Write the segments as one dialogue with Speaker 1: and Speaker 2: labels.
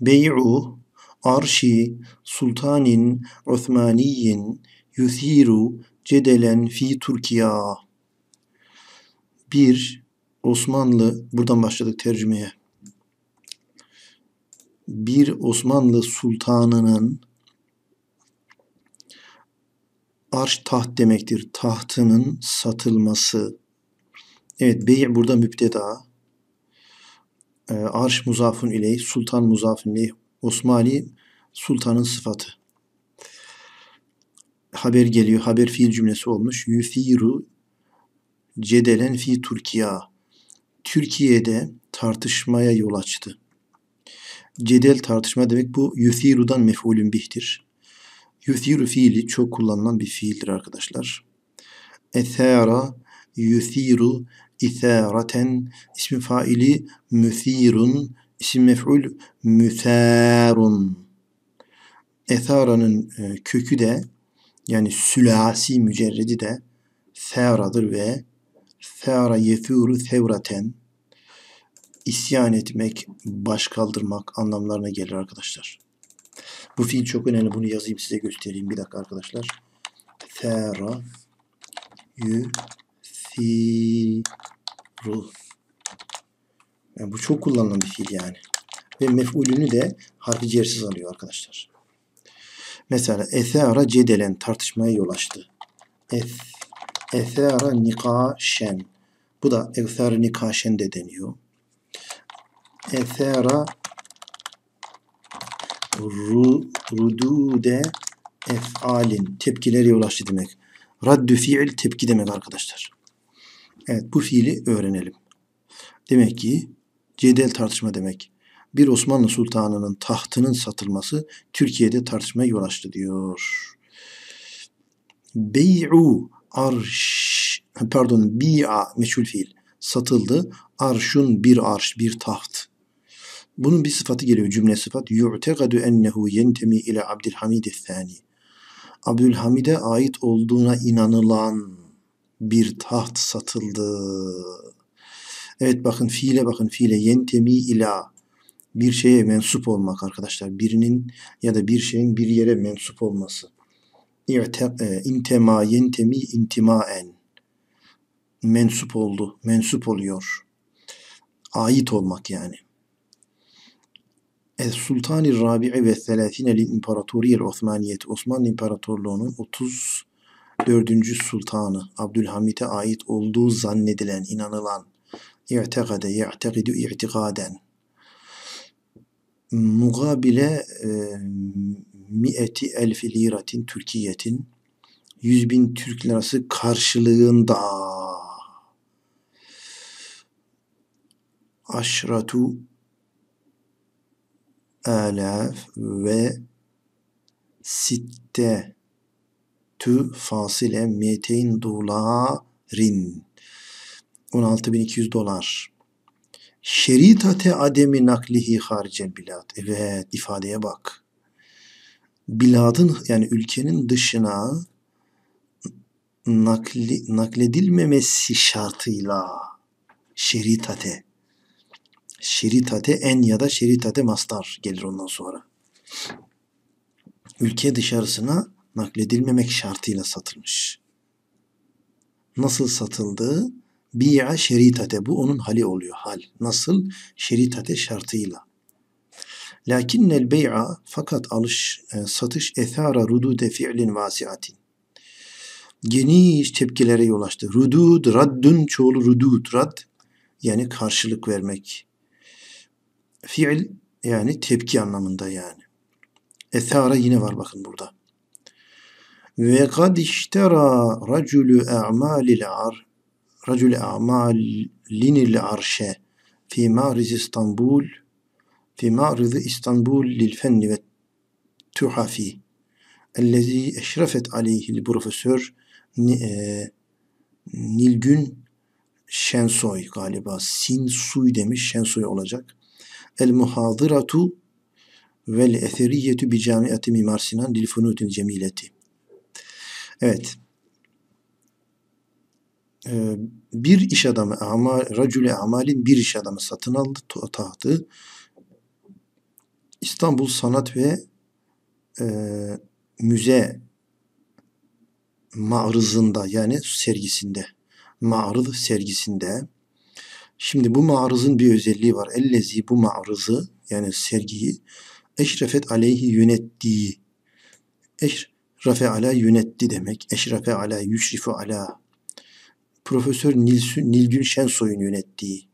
Speaker 1: bey'u arşi sultanin Osmaniyin yuthiru cedelen fi Türkiye. Bir Osmanlı, buradan başladık tercümeye. Bir Osmanlı sultanının arş taht demektir. Tahtının satılması. Evet bey burada müpteda. Ee, arş muzafun ileyh, sultan muzafun ileyh, Osmani sultanın sıfatı. Haber geliyor. Haber fiil cümlesi olmuş. Yuthiru cedelen fi Türkiye. Türkiye'de tartışmaya yol açtı. Cedel tartışma demek bu yuthiru'dan mef'ulün bihtir. Yuthiru fiili çok kullanılan bir fiildir arkadaşlar. Ethara yuthiru itharaten ismi faili müthirun isim mef'ul mütharun. Ethara'nın e, kökü de yani sülasi mücerredi de tharadır ve thara yethuru thevraten isyan etmek, baş kaldırmak anlamlarına gelir arkadaşlar. Bu fiil çok önemli. Bunu yazayım size göstereyim. Bir dakika arkadaşlar. Thera yuthiru yani bu çok kullanılan bir fiil yani. Ve mef'ulünü de harfi cersiz alıyor arkadaşlar. Mesela ethara cedelen tartışmaya yol açtı. Eth, ethara nikaşen. Bu da ethara nikaşen de deniyor. Ethara ru, rudude efalin. Tepkileri yol açtı demek. Raddü fiil tepki demek arkadaşlar. Evet bu fiili öğrenelim. Demek ki cedel tartışma demek. Bir Osmanlı sultanının tahtının satılması Türkiye'de tartışmaya yol açtı diyor. Bey'u arş pardon bi'a meçhul fiil satıldı. Arşun bir arş bir taht. Bunun bir sıfatı geliyor cümle sıfat. Yu'tegadu ennehu yentemi ile Abdülhamid Thani. Abdülhamid'e ait olduğuna inanılan bir taht satıldı. Evet bakın fiile bakın fiile yentemi ila bir şeye mensup olmak arkadaşlar. Birinin ya da bir şeyin bir yere mensup olması. E, intema yentemi intimaen. Mensup oldu. Mensup oluyor. Ait olmak yani. Es Sultani Rabi'i ve Selasine lil İmparatoriyel Osmaniyet Osmanlı İmparatorluğu'nun 34. sultanı Abdülhamid'e ait olduğu zannedilen, inanılan i'tekade, ye'tekidu i'tikaden mugabile e, mi'eti elfi liratin Türkiyetin 100 bin Türk lirası karşılığında aşratu alaf ve sitte tü fasile meteyn dolarin 16.200 dolar. Şeritate ademi naklihi haricel bilad. Evet ifadeye bak. Biladın yani ülkenin dışına nakli, nakledilmemesi şartıyla şeritate şeritate en ya da şeritate mastar gelir ondan sonra. Ülke dışarısına nakledilmemek şartıyla satılmış. Nasıl satıldı? Bi'a şeritate. Bu onun hali oluyor. Hal. Nasıl? Şeritate şartıyla. Lakinnel bey'a fakat alış, e, satış ethara rudude fi'lin vasiatin. Geniş tepkilere yol açtı. Rudud, raddun çoğulu rudud, rad yani karşılık vermek. Fiil yani tepki anlamında yani. Ethara yine var bakın burada. Ve kad iştera raculu a'malil ar racul a'malinil arşe fi mariz İstanbul fi mariz İstanbul lil fenni ve tuhafi ellezî eşrefet aleyhil profesör Nilgün Şensoy galiba Sin Suy demiş Şensoy olacak. El muhadıratu vel eseriyetü bi camiati Mimar Sinan lil funutil cemileti. Evet. Ee, bir iş adamı, ama racüle amalin bir iş adamı satın aldı tahtı. İstanbul Sanat ve e, Müze mağrızında yani sergisinde mağrız sergisinde şimdi bu mağrızın bir özelliği var. Ellezi bu mağrızı yani sergiyi eşrefet aleyhi yönettiği eşrefe ala yönetti demek. Eşrefe ala yüşrifu ala Profesör Nilsü, Nilgün Şensoy'un yönettiği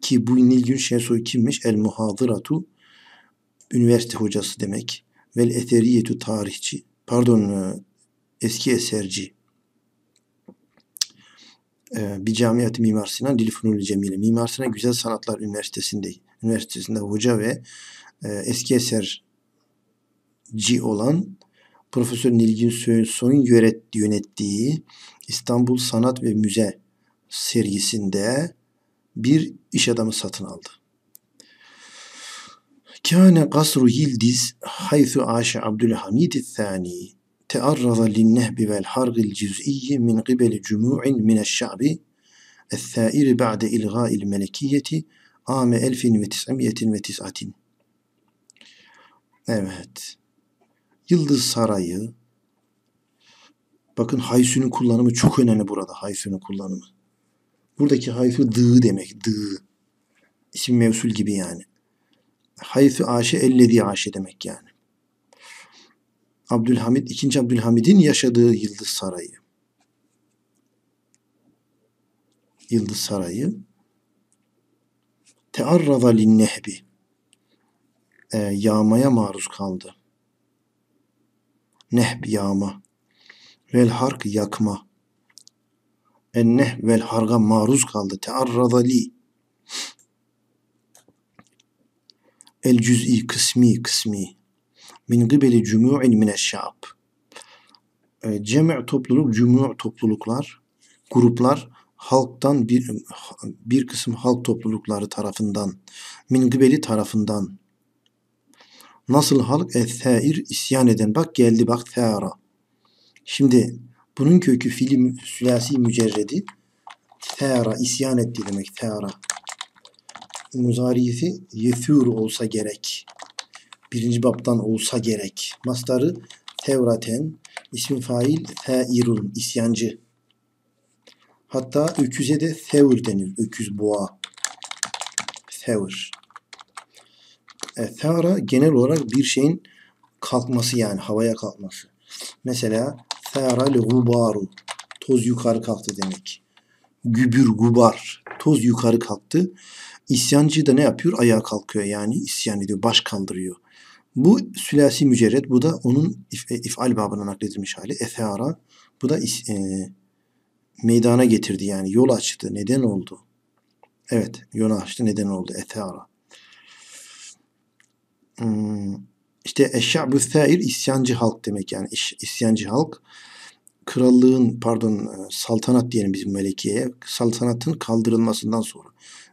Speaker 1: ki bu Nilgün Şensoy kimmiş? El Muhadıratu üniversite hocası demek. Vel Eteriyetu tarihçi. Pardon e, eski eserci. E, bir camiat Mimar Sinan Dil Funuli Cemile. Mimar Sinan Güzel Sanatlar Üniversitesi'nde üniversitesinde hoca ve e, eski eserci olan Profesör Nilgün Soy'un yönettiği İstanbul Sanat ve Müze sergisinde bir iş adamı satın aldı. Kâne kasru Yildiz haythu aşe Abdülhamid الثاني tearraza linnehbi vel hargil cüz'iyyi min qibeli cumu'in mineşşa'bi الثائر بعد إلغاء الملكية عام 1909 Evet. Yıldız Sarayı. Bakın hayfü'nün kullanımı çok önemli burada. Hayfü'nün kullanımı. Buradaki hayfü dı demek. Dı. İsim mevsul gibi yani. Hayfü aşe ellezi aşe demek yani. Abdülhamid, ikinci Abdülhamid'in yaşadığı Yıldız Sarayı. Yıldız Sarayı. Tearrada linnehbi. E, yağmaya maruz kaldı. Nehb yağma. Vel hark yakma enneh vel harga maruz kaldı. Tearrada li. El cüz'i kısmi kısmi. Min gıbeli cumu'in mineşşa'b. E, cemi' topluluk, cum'u topluluklar, gruplar halktan bir bir kısım halk toplulukları tarafından, min gıbeli tarafından. Nasıl halk? Ethair isyan eden. Bak geldi bak theara. Şimdi bunun kökü fiili sülasi mücerredi. Teara, isyan etti demek. Teara. Muzariyeti yethur olsa gerek. Birinci baptan olsa gerek. Mastarı tevraten, ismi fail teirun, isyancı. Hatta öküze de thevr denir. Öküz boğa. Thevr. E, teara genel olarak bir şeyin kalkması yani havaya kalkması. Mesela Feral gubaru. Toz yukarı kalktı demek. Gübür gubar. Toz yukarı kalktı. İsyancı da ne yapıyor? Ayağa kalkıyor yani isyan ediyor. Baş kaldırıyor. Bu sülasi mücerred. Bu da onun if, e, ifal babına nakledilmiş hali. Efeara. Bu da e, meydana getirdi yani. Yol açtı. Neden oldu? Evet. Yol açtı. Neden oldu? Efeara. Hmm. İşte eşşa'bu thair isyancı halk demek yani İş, isyancı halk krallığın pardon e, saltanat diyelim bizim melekiyeye saltanatın kaldırılmasından sonra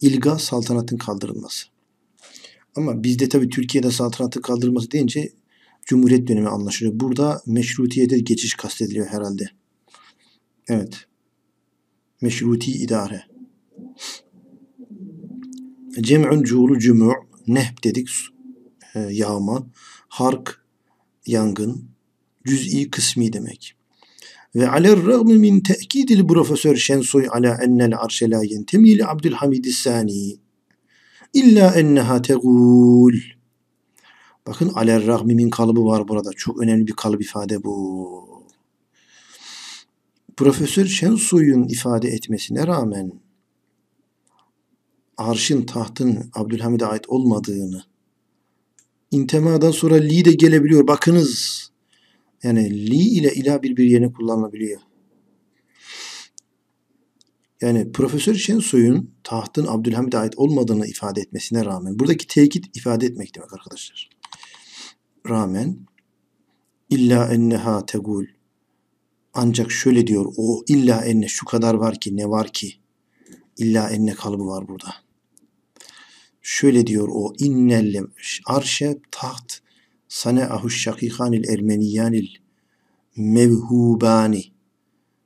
Speaker 1: ilga saltanatın kaldırılması. Ama bizde tabi Türkiye'de saltanatın kaldırılması deyince Cumhuriyet dönemi anlaşılıyor. Burada meşrutiyete geçiş kastediliyor herhalde. Evet. Meşruti idare. Cem'un cuğulu cümü' nehb dedik yağma. Hark yangın. Cüz'i kısmi demek. Ve aler rağmi min te'kidil Profesör Şensoy ala ennel arşe la yentemi li Abdülhamid Sani illa enneha tegul. Bakın aler rağmi min kalıbı var burada. Çok önemli bir kalıp ifade bu. Profesör Şensoy'un ifade etmesine rağmen arşın tahtın Abdülhamid'e ait olmadığını intemadan sonra li de gelebiliyor. Bakınız yani li ile ilah bir yerine kullanılabiliyor. Yani Profesör Şensoy'un tahtın Abdülhamid'e ait olmadığını ifade etmesine rağmen buradaki tekit ifade etmek demek arkadaşlar. Rağmen illa enneha tegul ancak şöyle diyor o illa enne şu kadar var ki ne var ki illa enne kalıbı var burada. Şöyle diyor o innelle arşe taht sane'ahu şakikanil ermeniyanil mevhubani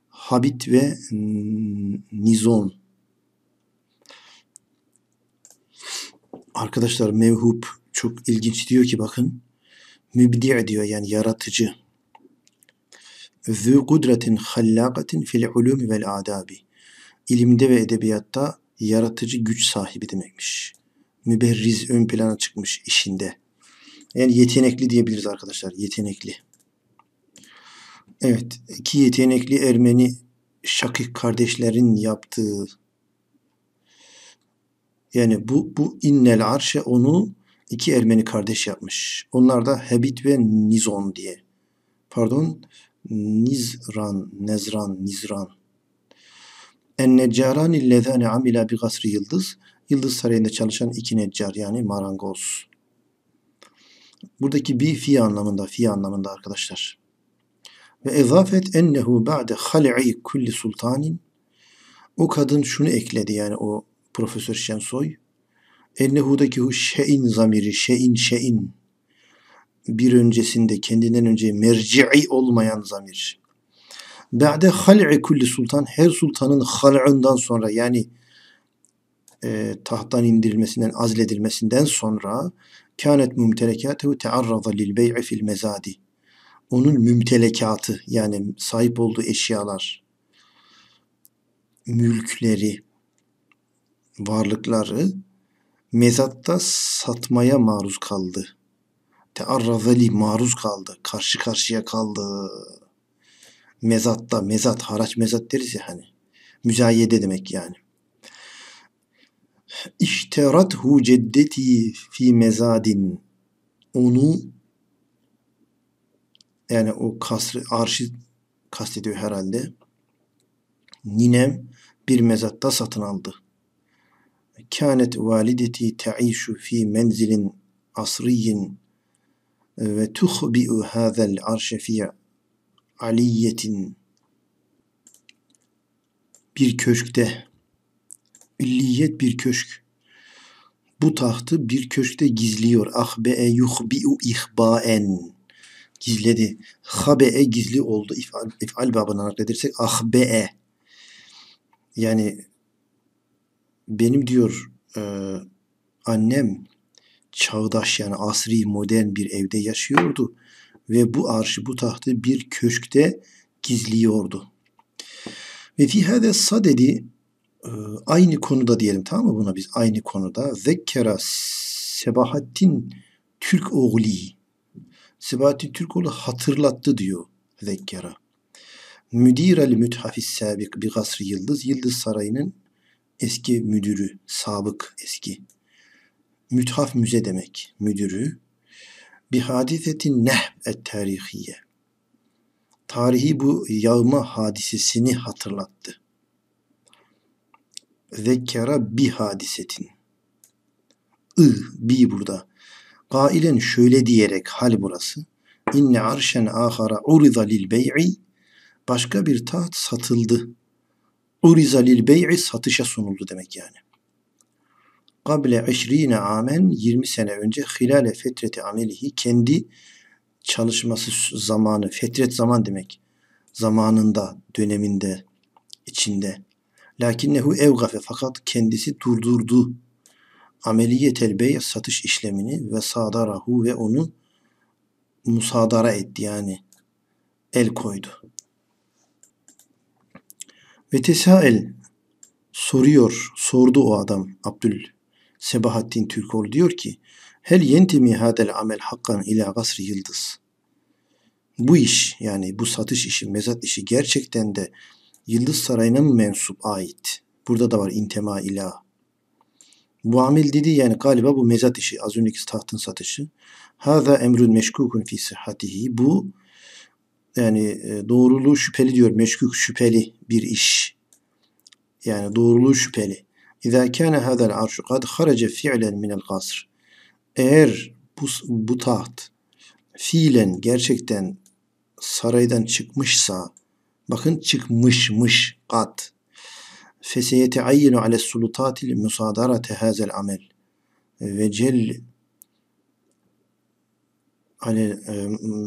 Speaker 1: Habit ve Nizon. Arkadaşlar mevhub çok ilginç diyor ki bakın mübdi' diyor yani yaratıcı. Zü kudretin hallakatin fil ulumi vel adabi. İlimde ve edebiyatta yaratıcı güç sahibi demekmiş. Müberriz ön plana çıkmış işinde. Yani yetenekli diyebiliriz arkadaşlar. Yetenekli. Evet. iki yetenekli Ermeni şakik kardeşlerin yaptığı yani bu bu innel arşe onu iki Ermeni kardeş yapmış. Onlar da Hebit ve Nizon diye. Pardon. Nizran, Nezran, Nizran. En neccaran illezane amila bi gasri yıldız. Yıldız Sarayı'nda çalışan iki neccar yani marangoz. Buradaki bir fi anlamında, fi anlamında arkadaşlar. Ve ezafet ennehu ba'de hal'i kulli sultanin o kadın şunu ekledi yani o Profesör Şensoy. Ennehu'daki hu şeyin zamiri, şeyin şeyin bir öncesinde kendinden önce merci'i olmayan zamir. Ba'de hal'i kulli sultan her sultanın hal'ından sonra yani e, tahttan indirilmesinden, azledilmesinden sonra kânet mümtelekâtehu tearraza lil bey'i fil mezadi. Onun mümtelekatı yani sahip olduğu eşyalar, mülkleri, varlıkları mezatta satmaya maruz kaldı. Tearrazali maruz kaldı. Karşı karşıya kaldı. Mezatta, mezat, haraç mezat deriz ya hani. Müzayede demek yani. İşterathu ceddeti fi mezadin. Onu yani o kasrı, arşi kastediyor herhalde. Ninem bir mezatta satın aldı. Kânet valideti te'işu fi menzilin asriyin ve tuhbi'u hâzel arşe fi aliyetin bir köşkte illiyet bir köşk bu tahtı bir köşkte gizliyor. Ahbe'e yuhbi'u ihbaen gizledi. Habe'e gizli oldu. İfal, ifal babına nakledersek ahbe'e yani benim diyor e, annem çağdaş yani asri modern bir evde yaşıyordu ve bu arşı bu tahtı bir köşkte gizliyordu. Ve fi hâde sadedi aynı konuda diyelim tamam mı buna biz aynı konuda zekkera Sebahattin Türk oğlu Sebahattin Türkoğlu hatırlattı diyor zekkera. Müdirel müthafis sabik bir gasr yıldız. Yıldız Sarayı'nın eski müdürü, sabık eski. Müthaf müze demek müdürü. Bir hadisetin neh et tarihiye. Tarihi bu yağma hadisesini hatırlattı. Zekkara bi hadisetin. I, bi burada. Kailen şöyle diyerek hal burası. İnne arşen ahara uriza lil bey'i başka bir taht satıldı. Uriza lil bey'i satışa sunuldu demek yani. Kable 20 amen 20 sene önce hilale fetreti amelihi kendi çalışması zamanı, fetret zaman demek. Zamanında, döneminde, içinde. Lakinnehu evgafe fakat kendisi durdurdu. Ameliyetel bey satış işlemini ve sadarahu ve onu musadara etti yani el koydu. Ve tesael soruyor, sordu o adam Abdül Sebahattin Türkoğlu diyor ki Hel yentimi hadel amel hakkan ila gasri yıldız. Bu iş yani bu satış işi, mezat işi gerçekten de Yıldız Sarayı'na mı mensup ait? Burada da var intema ila. Bu amel dedi yani galiba bu mezat işi az önceki tahtın satışı. Hâzâ emrün meşkukun fi sıhhatihi. Bu yani e, doğruluğu şüpheli diyor. Meşkuk şüpheli bir iş. Yani doğruluğu şüpheli. İzâ kâne hâzel arşu kad harace fi'len minel gasr. Eğer bu, bu taht fiilen gerçekten saraydan çıkmışsa bakın çıkmışmış kat feseyeteayyinu ale sulutatil musadarate hazel amel ve cel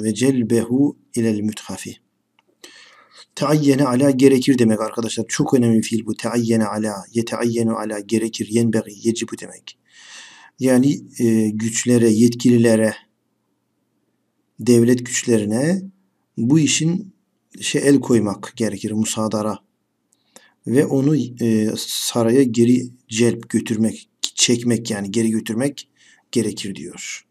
Speaker 1: ve celbehu ilel müthafi. Teayyene ala gerekir demek arkadaşlar. Çok önemli fiil bu. Teayyene ala, yeteayyenu ala gerekir, yenbeği, yecibu demek. Yani e, güçlere, yetkililere, devlet güçlerine bu işin şey el koymak gerekir musadara ve onu e, saraya geri celp götürmek, çekmek yani geri götürmek gerekir diyor.